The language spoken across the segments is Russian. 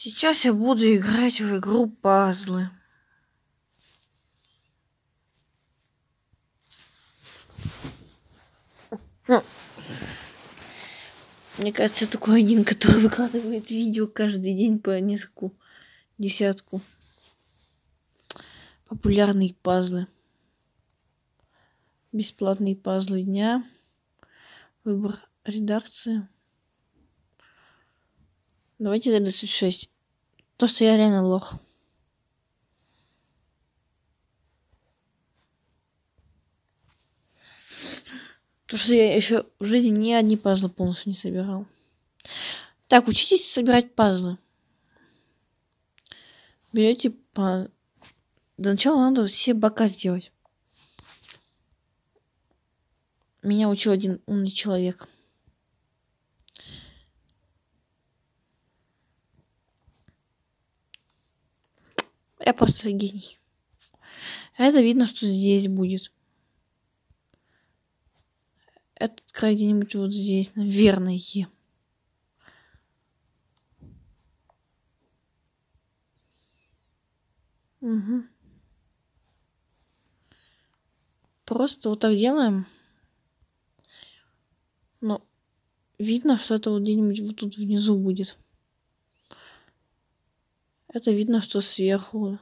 Сейчас я буду играть в игру пазлы. Ну, мне кажется, я такой один, который выкладывает видео каждый день по нескольку десятку. Популярные пазлы. Бесплатные пазлы дня. Выбор редакции. Давайте 36. То, что я реально лох. То, что я еще в жизни ни одни пазлы полностью не собирал. Так, учитесь собирать пазлы. Берете по... Для начала надо все бока сделать. Меня учил один умный человек. Я просто гений. Это видно, что здесь будет. Этот край где-нибудь вот здесь, наверное. Угу. Просто вот так делаем. Но видно, что это вот где-нибудь вот тут внизу будет. Это видно, что сверху.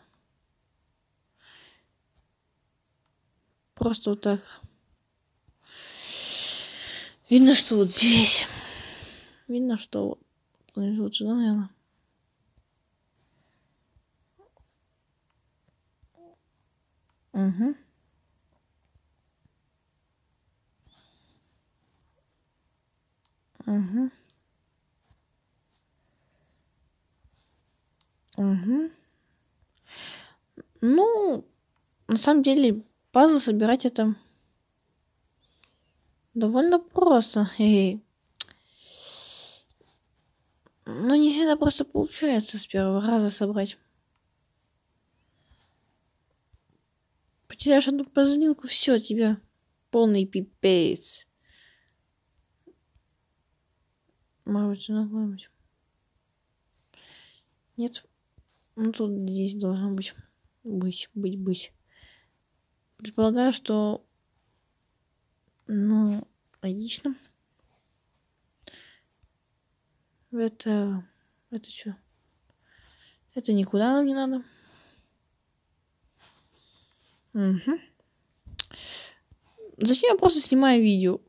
Просто вот так. Видно, что вот здесь. Видно, что вот, вот сюда, наверное. Угу. Угу. Угу. Ну, на самом деле, пазл собирать это довольно просто. И... Но не всегда просто получается с первого раза собрать. Потеряешь одну позлинку, все, тебя полный пипец. Может быть, куда-нибудь. Нет. Ну, тут здесь должно быть. Быть, быть, быть. Предполагаю, что... Ну, логично. Это... Это что? Это никуда нам не надо. Угу. Зачем я просто снимаю видео?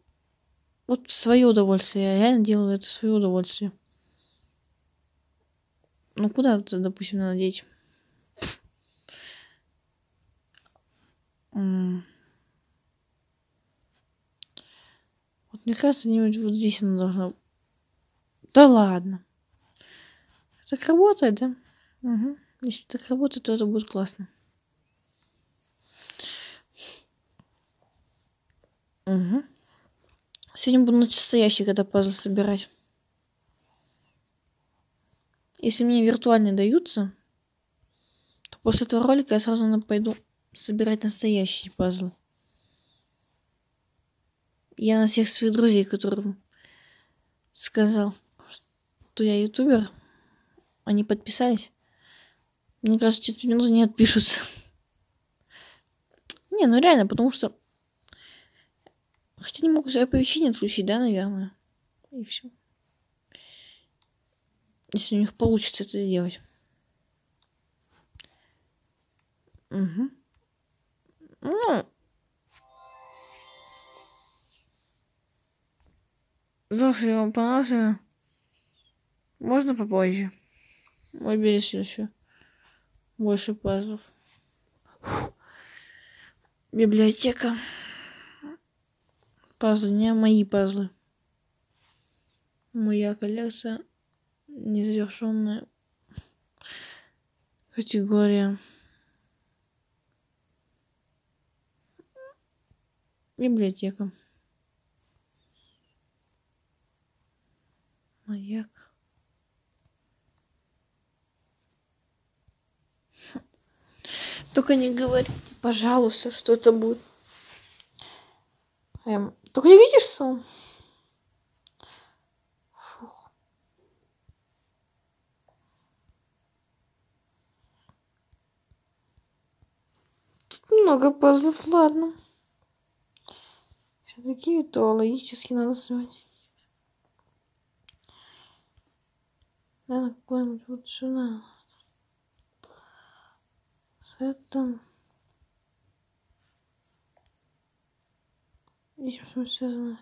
Вот свое удовольствие. Я реально делаю это свое удовольствие. Ну, куда это, допустим, надеть? Вот мне кажется, где-нибудь вот здесь она должна... Да ладно. Так работает, да? Угу. Если так работает, то это будет классно. Угу. Сегодня буду настоящий, когда пазл собирать. Если мне виртуальные даются, то после этого ролика я сразу пойду собирать настоящие пазлы. Я на всех своих друзей, которым сказал, что я ютубер, они подписались. Мне кажется, через минуту не отпишутся. Не, ну реально, потому что Хотя не могут оповещение отключить, да, наверное. И все. Если у них получится это сделать. Угу. Ну. Если вам понравился, можно попозже. Выбери еще больше пазлов. Библиотека. Пазлы, не мои пазлы. Моя коллекция незавершенная категория. Библиотека. Маяк. Только не говорите, пожалуйста, что это будет. Эм, только не видишь, что? Фух. Много пазлов, ладно. Все-таки то логически надо связать. Надо какой-нибудь вот сюда. С этим. Еще что связано.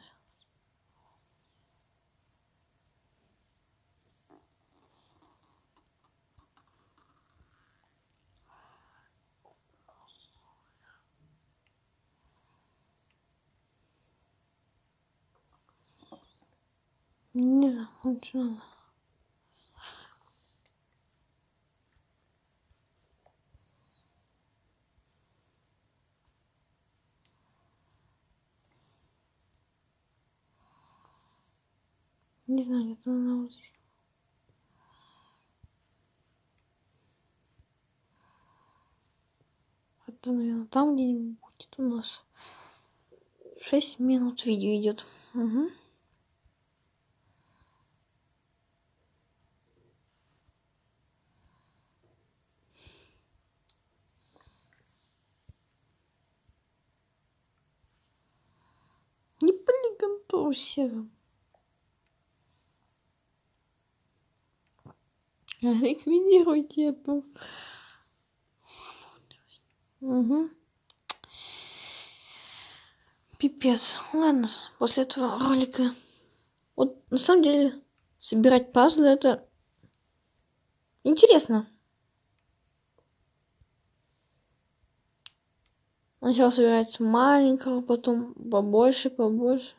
Не надо. Не знаю, где-то на улице. Это, наверное, там где-нибудь у нас. Шесть минут видео идет. Угу. Не полигонтуйся. Ликвидируйте эту. Угу. Пипец. Ладно, после этого ролика. Вот на самом деле собирать пазлы это интересно. Сначала собирается маленького, потом побольше, побольше.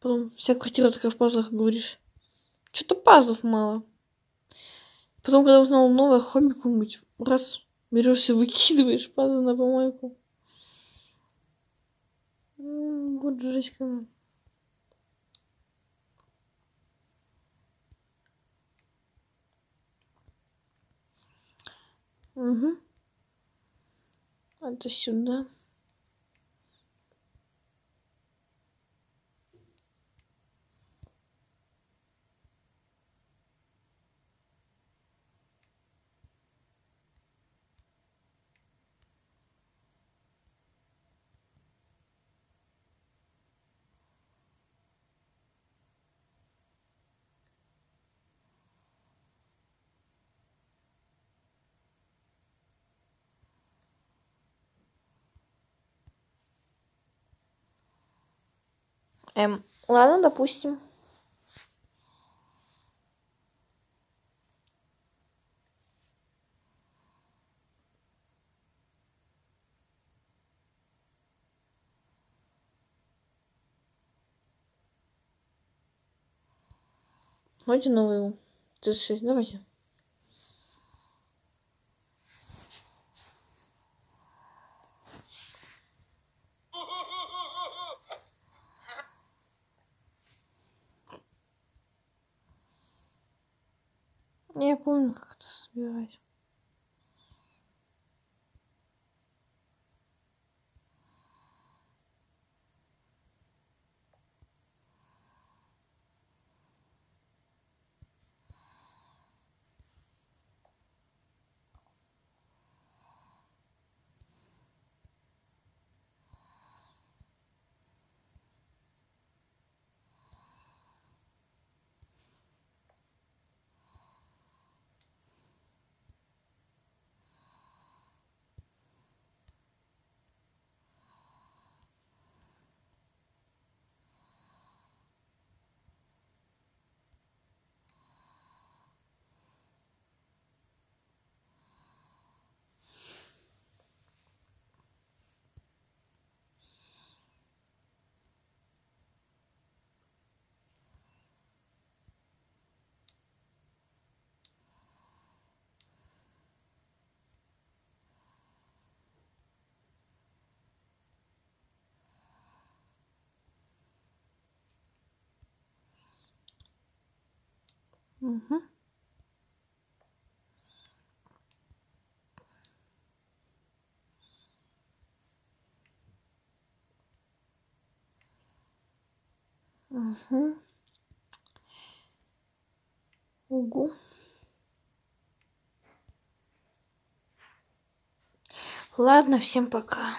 Потом вся квартира такая в пазлах, говоришь. Что-то пазлов мало. Потом, когда узнал новое хобби какое-нибудь, раз берешься, выкидываешь пазлы на помойку. Вот жесть какая. Угу. Это сюда. Эм, ладно, допустим. Давайте новую. 36, давайте. Я помню, как это Угу. Угу. Угу. Ладно, всем пока.